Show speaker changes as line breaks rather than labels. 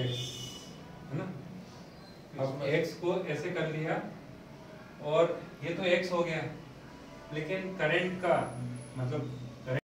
X है ना? अब एक्स को ऐसे कर लिया और ये तो एक्स हो गया लेकिन करंट का मतलब